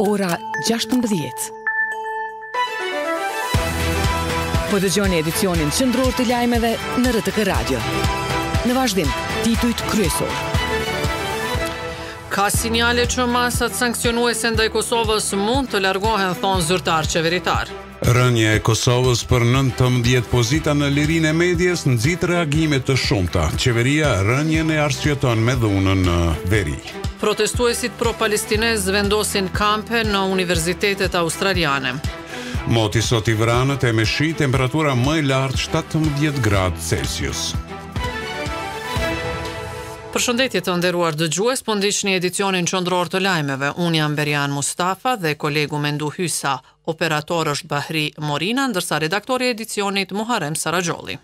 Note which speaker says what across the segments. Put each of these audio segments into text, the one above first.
Speaker 1: Ora 16. Po dëgjoni edicionin qendror të lajmeve në RTK Radio. Në vazhdim, titujt kryesor.
Speaker 2: Ka sinjale që masat sanksionuese ndaj Kosovës mund të largohen, thonë zyrtarë qeveritarë.
Speaker 3: Rënia e Kosovës për nëntëmbëdhjetë pozita në lirinë e medias nxit reagime të shumta. Qeveria rënien e arsyeton me dhunën në veri.
Speaker 2: Protestuesit pro-palestinezë vendosin kampe në universitetet australiane.
Speaker 3: Moti sot i vranët e me shi temperatura më e lartë 17 gradë Celsius.
Speaker 2: Përshëndetje të nderuar dëgjues, po ndiqni edicionin qendror të lajmeve. Unë jam Berjan Mustafa dhe kolegu Mendu Hysa. Operator është Bahri Morina, ndërsa redaktor i edicionit Muharrem Saraxholli.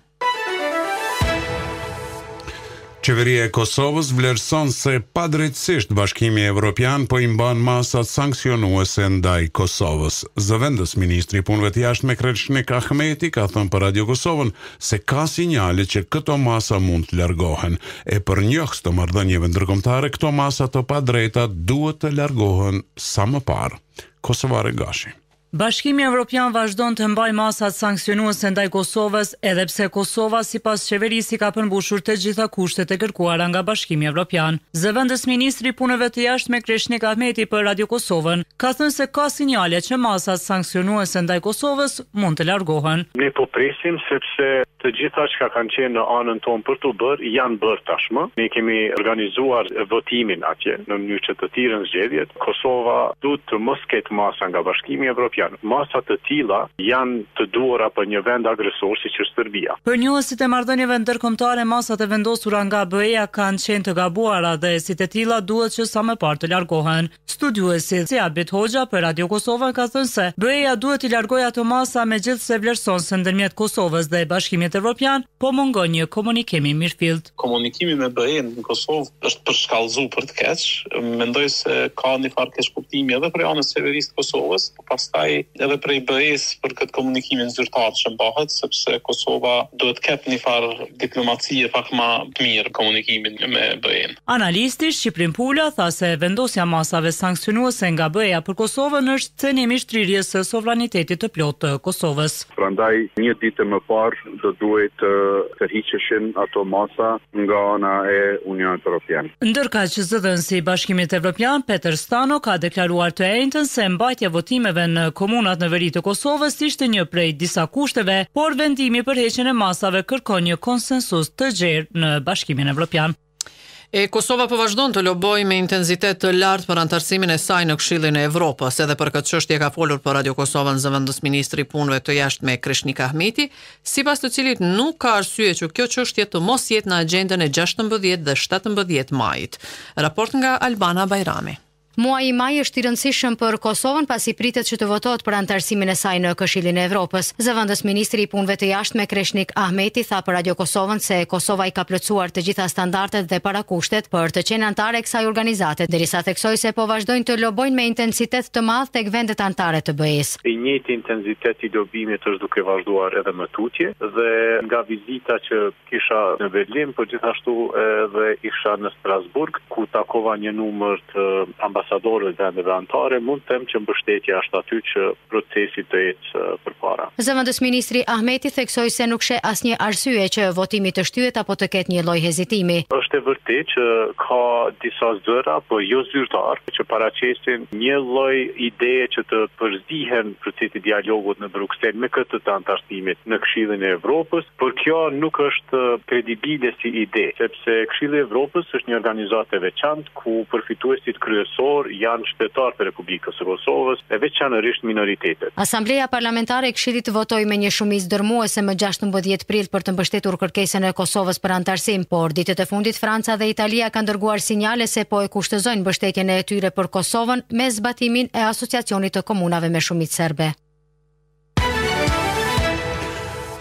Speaker 3: Qeveria e Kosovës vlerëson se padrejtësisht Bashkimi Evropian po i mban masat sanksionuese ndaj Kosovës. Zëvendësministri i Punëve të Jashtme Kreshnik Ahmeti ka thënë për Radio Kosovën se ka sinjale që këto masa mund të largohen. E për njohës të marrëdhënieve ndërkombëtare, këto masa të padrejta duhet të largohen sa më parë. Kosovare Gashi.
Speaker 4: Bashkimi Evropian vazhdon të mbajë masat sanksionuese ndaj Kosovës, edhe pse Kosova sipas qeverisë i ka përmbushur të gjitha kushtet e kërkuara nga Bashkimi Evropian. Zëvendësministri i Punëve të Jashtme Kreshnik Ahmeti për Radio Kosovën ka thënë se ka sinjale që masat sanksionuese ndaj Kosovës mund të largohen.
Speaker 5: Ne po presim sepse të gjitha çka kanë qenë në anën tonë për t'u bërë janë bërë tashmë. Ne kemi organizuar votimin atje në mënyrë që të thirren zgjedhjet. Kosova duhet të mos ketë masa nga Bashkimi Evropian. Masa të tilla janë të duhura për një vend agresor siç është Serbia.
Speaker 4: Për njohësit e marrëdhënieve ndërkombëtare masat e vendosura nga BE-ja kanë qenë të gabuara dhe si të tilla duhet që sa më parë të largohen. Studiuesi Abit Hoxha për Radio Kosovën ka thënë se BE-ja duhet t'i largojë ato masa megjithëse vlerëson se ndërmjet Kosovës dhe Bashkimit Evropian po mungon një komunikim i mirëfilltë.
Speaker 6: Komunikimi me BE-në në Kosovë është përshkallëzu për të keq. Mendoj se ka një farë keqkuptimi edhe prej anës qeverisë të Kosovës. pastaj edhe prej BE-së për këtë komunikimin zyrtar që bëhet, sepse Kosova duhet të ketë një farë diplomacie pak ma të mirë komunikimin me BE-në.
Speaker 4: Analisti Shqiprim Pula tha se vendosja e masave sanksionuese nga BE-ja për Kosovën është cenim i shtrirjes së sovranitetit të plotë të Kosovës.
Speaker 5: Prandaj një ditë më parë, Do duhej të tërhiqeshin ato masa nga ana e Unionit Evropian.
Speaker 4: Ndërkaq, zëdhënësi i Bashkimit Evropian, Peter Stano, ka deklaruar të enjten se mbajtja e votimeve në komunat në veri të Kosovës ishte një prej disa kushteve, por vendimi për heqjen e masave kërkon një konsensus të gjerë në Bashkimin Evropian.
Speaker 2: E Kosova po vazhdon të lobojë me intensitet të lartë për anëtarësimin e saj në Këshillin e Evropës. Edhe për këtë çështje ka folur për Radio Kosovën zëvendësministri i Punëve të Jashtme Kreshnik Ahmeti, sipas të cilit nuk ka arsye që kjo çështje të mos jetë në agjendën e gjashtëmbëdhjetë dhe shtatëmbëdhjetë majit. Raport nga Albana Bajrami.
Speaker 7: Muaji maj është i rëndësishëm për Kosovën pasi pritet që të votohet për anëtarësimin e saj në Këshillin e Evropës. Zëvendës ministri i Punëve të Jashtme Kreshnik Ahmeti tha për Radio Kosovën se Kosova i ka plotësuar të gjitha standardet dhe parakushtet për të qenë anëtare e kësaj organizate, derisa theksoi se po vazhdojnë të lobojnë me intensitet të madh tek vendet anëtare të BE-së.
Speaker 5: I njëjti intensitet i lobimit është duke vazhduar edhe më tutje dhe nga vizita që Isha në Berlin, por gjithashtu edhe isha në Strasburg, ku takova një numër të ambasadorëve të vendeve anëtare, mund të them që mbështetja është aty që procesi të ecë përpara.
Speaker 7: Zëvendësministri Ahmeti theksoi se nuk sheh asnjë arsye që votimi të shtyhet apo të ketë një lloj hezitimi.
Speaker 5: Është e vërtetë që ka disa zëra, por jo zyrtarë, që paraqesin një lloj ideje që të përzihen procesi i dialogut në Bruksel me këtë të anëtarësimit në Këshillin e Evropës. Por kjo nuk është kredibile si ide, sepse Këshilli i Evropës është një organizatë e veçantë ku përfituesit kryesorë janë qytetarë të Republikës së Kosovës e veçanërisht minoritetet.
Speaker 7: Asambleja Parlamentare e Këshillit votoi me një shumicë dërrmuese më gjashtëmbëdhjetë prill për të mbështetur kërkesën e Kosovës për anëtarësim, por ditët e fundit Franca dhe Italia kanë dërguar sinjale se po e kushtëzojnë mbështetjen e tyre për Kosovën me zbatimin e Asociacionit të Komunave me Shumicë Serbe.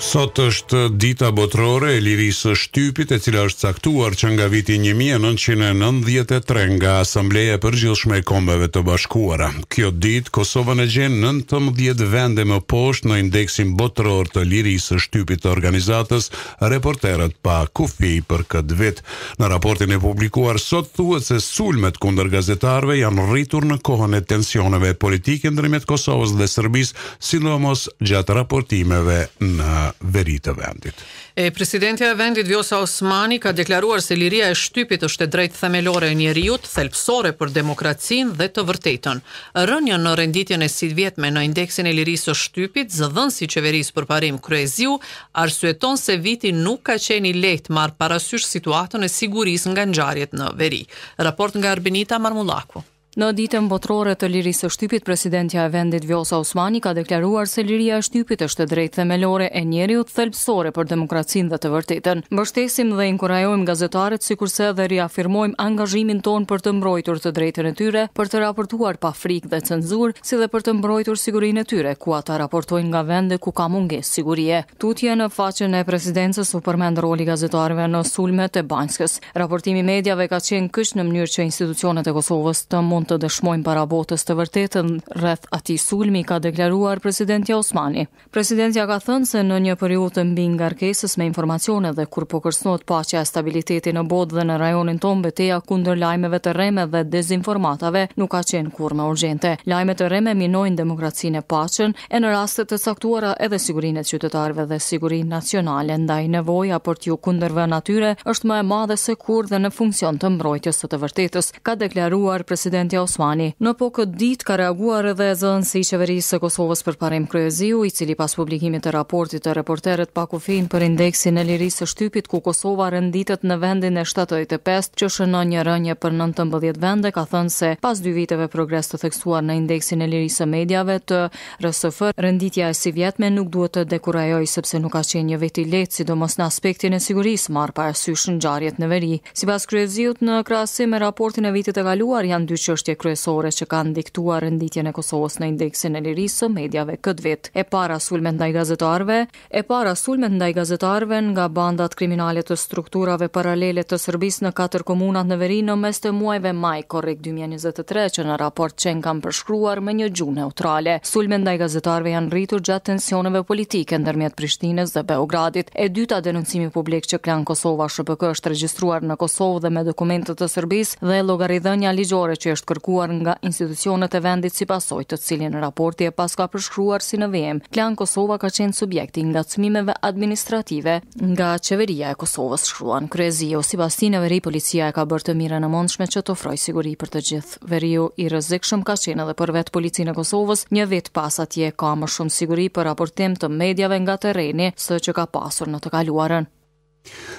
Speaker 3: Sot është dita botërore e lirisë së shtypit, e cila është caktuar që nga viti 1993 nga Asambleja e Përgjithshme e Kombeve të Bashkuara. Kjo ditë Kosovën e gjen 19 vende më poshtë në indeksin botëror të lirisë së shtypit të organizatës Reporterët pa Kufij për këtë vit. Në raportin e publikuar sot thuhet se sulmet kundër gazetarëve janë rritur në kohën e tensioneve politike ndërmjet Kosovës dhe Serbisë, sidomos gjatë raportimeve në veri të vendit.
Speaker 2: E presidentja e vendit Vjosa Osmani ka deklaruar se liria e shtypit është e drejtë themelore e njeriut, thelbësore për demokracinë dhe të vërtetën. Rënien në renditjen e sivjetme në indeksin e lirisë së shtypit, zëdhënësi i qeverisë Përparim Kryeziu arsyeton se viti nuk ka qenë i lehtë marrë parasysh situatën e sigurisë nga ngjarjet në veri. Raport nga Arbenita Marmullaku.
Speaker 8: Në ditën botërore të lirisë së shtypit, presidentja e vendit Vjosa Osmani ka deklaruar se liria e shtypit është e drejtë themelore e njeriut thelbësore për demokracinë dhe të vërtetën. Mbështesim dhe inkurajojmë gazetarët sikurse edhe riafirmojmë angazhimin tonë për të mbrojtur të drejtën e tyre për të raportuar pa frikë dhe cenzurë, si dhe për të mbrojtur sigurinë e tyre, ku ata raportojnë nga vende ku ka mungesë sigurie. Tutje në faqen e presidencës u përmend roli i gazetarëve në sulmet e Banjskës. Raportimi i mediave ka qenë kyç në mënyrë që institucionet e Kosovës të mund të dëshmojnë para botës të vërtetën rreth atij sulmi, ka deklaruar presidentja Osmani. Presidentja ka thënë se në një periudhë të mbingarkesës me informacione dhe kur po kërcënohet paqja e stabiliteti në botë dhe në rajonin tonë, beteja kundër lajmeve të rreme dhe dezinformatave nuk ka qenë kurrë më urgjente. Lajmet e rreme minojnë demokracinë e paqen e në raste të caktuara edhe sigurinë e qytetarëve dhe sigurinë nacionale, ndaj nevoja për t'iu kundërvënë atyre është më e madhe se kurrë dhe në funksion të mbrojtjes së të vërtetës, ka deklaruar presidentja Osmani. Në po këtë ditë ka reaguar edhe zëdhënësi i Qeverisë së Kosovës Përparim Kryeziu, i cili pas publikimit të raportit të Reporterët pa Kufij për indeksin e lirisë së shtypit ku Kosova renditet në vendin e shtatëdhjetë e pestë që shënon një rënie për nëntëmbëdhjetë vende ka thënë se pas dy viteve progres të theksuar në indeksin e lirisë së mediave të RSF, renditja e sivjetme nuk duhet të dekurajojë sepse nuk ka qenë një vit i lehtë, sidomos në aspektin e sigurisë, marrë parasysh ngjarjet në veri. Sipas Kryeziut, në krahasim me raportin e vitit të kaluar, janë dy çështje kryesore që kanë diktuar renditjen e Kosovës në Indeksin e Lirisë së Mediave këtë vit. E para, sulmet ndaj gazetarëve, E para, sulmet ndaj gazetarëve nga bandat kriminale të strukturave paralele të Serbisë në katër komunat në veri në mes të muajve maj, korrik dy mijë e njëzet e tre, që në raport qenkan përshkruar me një gjuhë neutrale. Sulmet ndaj gazetarëve janë rritur gjatë tensioneve politike ndërmjet Prishtinës dhe Beogradit. E dyta, denoncimi publik që Klan Kosova SHPK është regjistruar në Kosovë dhe me dokumente të Serbisë dhe llogaridhënia ligjore që është kërkuar nga institucionet e vendit si pasojë të cilin raporti e paska shkruar si në vijim, Klan Kosova ka qenë subjekt i ngacmimeve administrative nga Qeveria e Kosovës, shkruan Kryeziu. Sipas tij, në veri policia e ka bërë të mirën e mundshme që të ofrojë siguri për të gjithë. Veriu i rrezikshëm ka qenë edhe për vetë Policinë e Kosovës, një vit pas atje ka më shumë siguri për raportim të mediave nga terreni seç ka pasur në të kaluarën.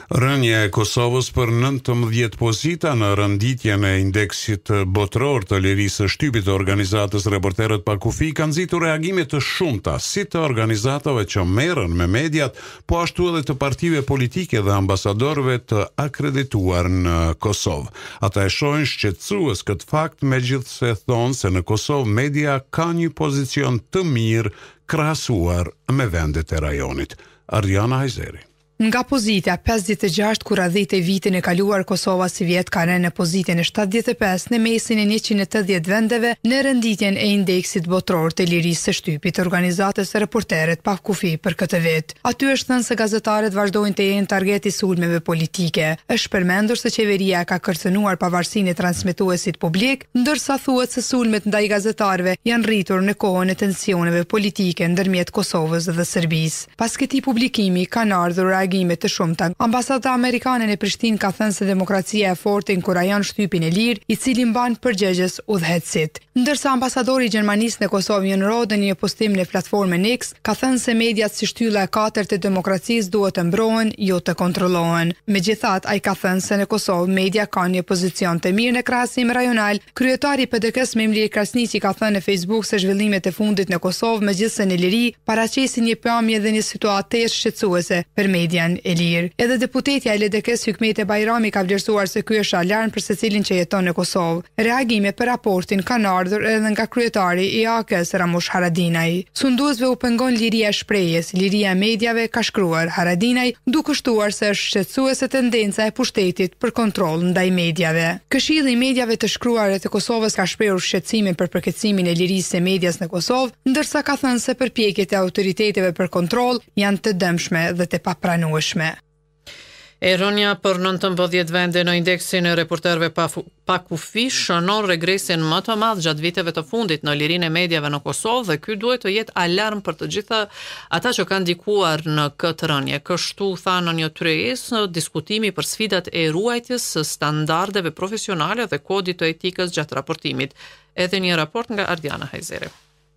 Speaker 3: Rënia e Kosovës për nëntëmbëdhjetë pozita në renditjen e Indeksit Botëror të Lirisë së Shtypit të organizatës Reporterët pa Kufij ka nxitur reagime të shumta, si të organizatave që merren me mediat, po ashtu edhe të partive politike dhe ambasadorëve të akredituar në Kosovë. Ata e shohin shqetësues këtë fakt, megjithëse thonë se në Kosovë media ka një pozicion të mirë krahasuar me vendet e rajonit. Arjana Hajzeri.
Speaker 9: Nga pozita e pesëdhjetë e gjashtë ku radhitej vitin e kaluar Kosova sivjet ka rënë në pozitën e shtatëdhjetë e pestë në mesin e njëqind e tetëdhjetë vendeve në renditjen e indeksit botëror të lirisë së shtypit të organizatës Reporterët pa Kufij për këtë vit. Aty është thënë se gazetarët vazhdojnë të jenë target i sulmeve politike. Është përmendur se qeveria e ka kërcënuar pavarësinë e transmetuesit publik, Ndërsa thuhet se sulmet ndaj gazetarëve janë rritur në kohën e tensioneve politike ndërmjet Kosovës dhe Serbisë. Pas këtij publikimi, kanë ardhur reagime të shumta. Ambasada amerikane në Prishtinë ka thënë se demokracia e fortë inkurajon shtypin e lirë, i cili mban përgjegjës udhëheqësit. Ndërsa ambasadori i Gjermanisë në Kosovë Jorn Rohde në një postim në platformën X, ka thënë se mediat si shtylla e katërt e demokracisë duhet të mbrohen, jo të kontrollohen. Megjithatë, ai ka thënë se në Kosovë media kanë një pozicion të mirë në krahasim rajonal. Kryetari i PDK-së Memli Krasniqi ka thënë në Facebook se zhvillimet e fundit në Kosovë, megjithëse në liri, paraqesin një pamje dhe një situatë tejet shqetësuese për median e lirë. Edhe deputetja e LDK-së Hykmete Bajrami ka vlerësuar se ky është alarm për secilin që jeton në Kosovë. Reagime për raportin kanë ardhur edhe nga kryetari i AAK-së Ramush Haradinaj. Sunduesve u pengon liria e shprehjes, liria e mediave, ka shkruar Haradinaj, duke shtuar se është shqetësuese tendenca e pushtetit për kontroll ndaj mediave. Këshilli i Mediave të Shkruara të Kosovës ka shprehur shqetësimin për përkeqësimin e lirisë së medias në Kosovë, ndërsa ka thënë se përpjekjet e autoriteteve për kontroll janë të dëmshme dhe të papranueshme.
Speaker 2: Rënia për nëntëmbëdhjetë vende në indeksin e reporterëve pa, pa kufi shënon regresin më të madh gjatë viteve të fundit në lirinë e mediave në Kosovë dhe ky duhet të jetë alarm për të gjitha ata që kanë ndikuar në këtë rënie. Kështu u tha në një tryezë diskutimi për sfidat e ruajtjes së standardeve profesionale dhe kodit të etikës gjatë raportimit. Edhe një raport nga Ardiana Hajzeri.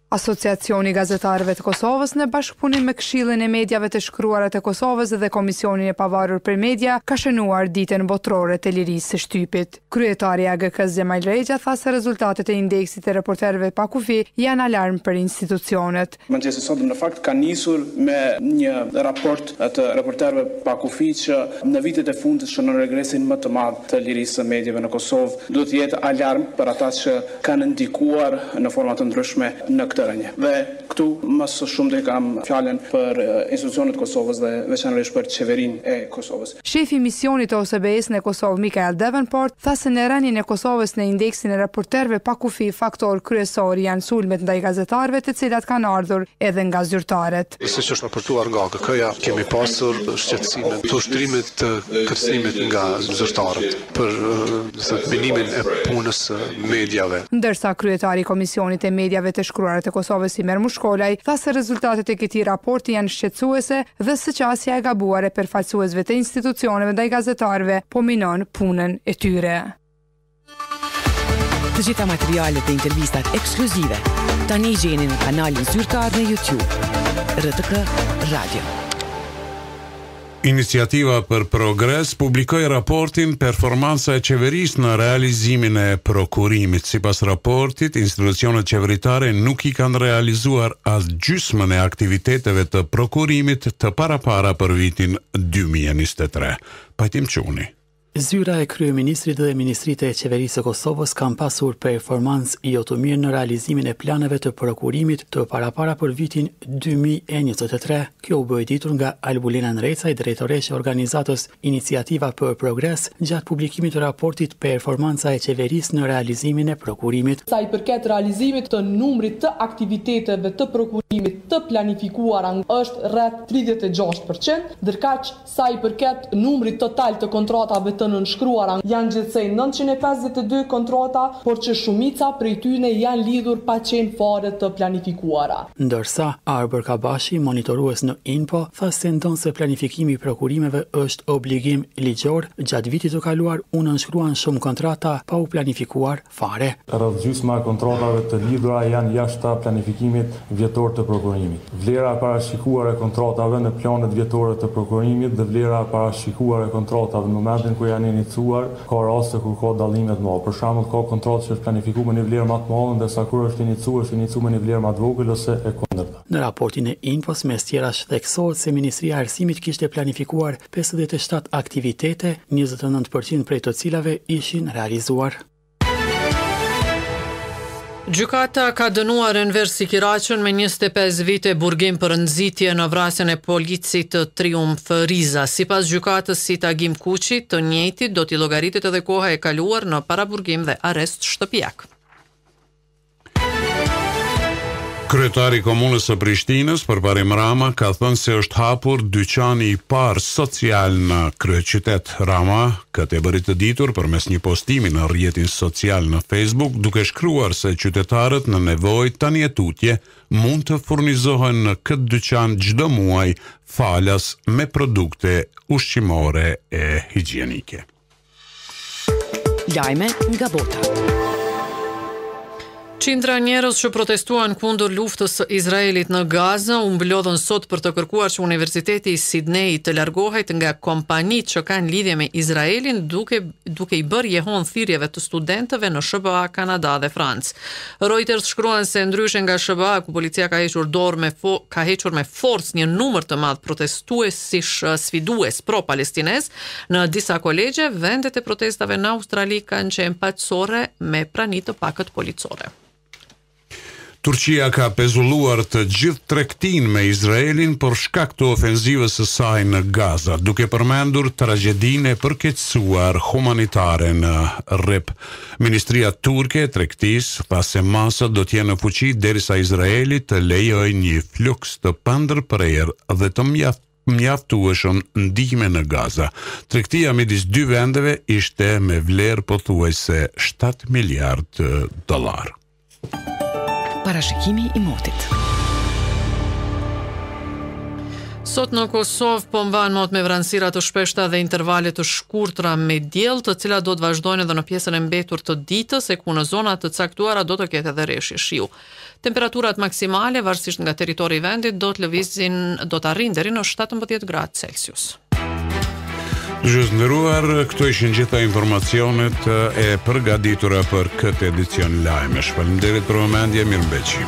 Speaker 9: Asociacioni i Gazetarëve të Kosovës në bashkëpunim me Këshillin e Mediave të Shkruara të Kosovës dhe Komisionin e Pavarur për Media ka shënuar Ditën Botërore të Lirisë së Shtypit. Kryetari i AGK-së Xhemajl Rexha tha se rezultatet e Indeksit të Reporterëve pa Kufi janë alarm për institucionet.
Speaker 10: Mëngjesi i sotëm në fakt ka nisur me një raport të Reporterëve pa Kufi që në vitet e fundit shënon regresin më të madh të lirisë së mediave në Kosovë. Duhet të jetë alarm për ata që kanë ndikuar në forma të ndryshme në këtë rënie. Dhe këtu më së shumti kam fjalën për institucionet e Kosovës dhe veçanërisht për Qeverinë e Kosovës.
Speaker 9: Shefi i Misionit të OSBE-së në Kosovë, Mikael Davenport, tha se në rënien e Kosovës në indeksin e raporterëve pa kufi faktor kryesor janë sulmet ndaj gazetarëve të cilat kanë ardhur edhe nga
Speaker 11: zyrtarët. Siç është raportuar nga AGK-ja, kemi pasur shqetësime të ushtrimit të kërcënimit nga zyrtarët për minimin e punës së mediave.
Speaker 9: Ndërsa, kryetari i Komisionit të Mediave të Shkruara të Kosovës, Imer Mushkolaj, tha se rezultatet e këtij raporti janë shqetësuese dhe se qasja e gabuar e përfaqësuesve të institucioneve ndaj gazetarëve po minon punën e tyre.
Speaker 1: Të gjitha materialet dhe intervistat ekskluzive tani i gjeni në kanalin zyrtar në YouTube. RTK Radio.
Speaker 3: Iniciativa për Progres publikoi raportin Performanca e qeverisë në realizimin e prokurimit. Sipas raportit, institucionet qeveritare nuk i kanë realizuar as gjysmën e aktiviteteve të prokurimit të parapara për vitin 2023. Pajtim Çuni.
Speaker 12: Zyra e Kryeministrit dhe ministritë e Qeverisë së Kosovës kanë pasur performancë jo të mirë në realizimin e planeve të prokurimit të parapara për vitin dy mijë e njëzet e tre. Kjo u bë e ditur nga Albulena Nrecaj, drejtoreshë e organizatës Iniciativa për Progres, gjatë publikimit të raportit Performanca e Qeverisë në realizimin e prokurimit.
Speaker 13: Sa i përket realizimit të numrit të aktiviteteve të prokurimit të planifikuara është rreth tridhjetë e gjashtë për qind, ndërkaq, Sa i përket numrit total të kontratave të nënshkruara, janë gjithsej nëntëqind e pesëdhjetë e dy kontrata, por që shumica prej tyne janë lidhur pa qenë fare të planifikuara.
Speaker 12: Ndërsa, Arbër Kabashi, monitorues në Inpo, tha se ndonëse planifikimi i prokurimeve është obligim ligjor, gjatë vitit të kaluar u nënshkruan shumë kontrata pa u planifikuar, fare.
Speaker 14: Rreth gjysma e kontratave të lidhura janë jashta planifikimit vjetor të prokurimit. Vlera e parashikuar e kontratave në planet vjetore të prokurimit dhe vlera e parashikuar e kontratave në momentin kur janë inicuar, ka raste kur ka dallime të mëdha. Për shembull, ka kontratë që është planifiku me një vlerë ma të madhe, ndërsa kur është inicu, është inicu me një vlerë ma të vogël ose e kundërta.
Speaker 12: Në raportin e Inpos mes tjerash theksohet se Ministria e Arsimit kishte planifikuar pesëdhjetë e shtatë aktivitete, njëzet e nëntë përqind prej të cilave ishin realizuar.
Speaker 2: Gjykata ka dënuar Enver Sekiraqën me njëzet e pesë vite burgim për nxitje në vrasjen e policit Triumf Riza. Sipas gjykatës Agim Kuçi, të njëjtit do t'i llogaritet edhe koha e kaluar në paraburgim dhe arrest shtëpiak.
Speaker 3: Kryetari i Komunës së Prishtinës, Përparim Rama, ka thënë se është hapur dyqani i parë social në kryeqytet. Rama këtë e bëri të ditur përmes një postimi në rrjetin social në Facebook, duke shkruar se qytetarët në nevojë tani e tutje mund të furnizohen në këtë dyqan çdo muaj falas me produkte ushqimore e higjienike.
Speaker 1: Lajme nga bota.
Speaker 2: Qindra njerëz që protestuan kundër luftës së Izraelit në Gaza u mblodhën sot për të kërkuar që Universiteti i Sydney të largohet nga kompanitë që kanë lidhje me Izraelin duke duke i bërë jehonë thirrjeve të studentëve në SHBA, Kanada dhe Francë. Reuters shkruan se ndryshe nga SHBA ku policia ka hequr dorë me fo, ka hequr me forcë një numër të madh protestuesish sfidues pro-palestinezë, Në disa kolegje, vendet e protestave në Australi kanë qenë paqësore me prani të pakët policore.
Speaker 3: Turqia ka pezulluar të gjithë tregtinë me Izraelin për shkak të ofenzivës së saj në Gaza, duke përmendur tragjedinë e përkeqësuar humanitare në Rrip. Ministria turke e Tregtisë tha se masat do të jenë në fuqi derisa Izraeli të lejojë një fluks të pandërprerë dhe të mjaftueshëm mjaftueshëm ndihme në Gaza. Tregtia midis dy vendeve ishte me vlerë pothuajse shtatë miliard dollarë.
Speaker 1: Parashikimi i motit.
Speaker 2: Sot në Kosovë po mban mot me vranësira të shpeshta dhe intervale të shkurtra me diell, të cilat do të vazhdojnë edhe në pjesën e mbetur të ditës, e ku në zona të caktuara do të ketë edhe reshje shiu. Temperaturat maksimale, varësisht nga territori i vendit, do të lëvizin, do të arrijnë deri në shtatëmbëdhjetë gradë Celsius.
Speaker 3: Dëgjues të nderuar, këto ishin gjitha informacionet e përgaditura për këtë edicion lajmesh. Faleminderit për vëmendje, mirë mbetshi.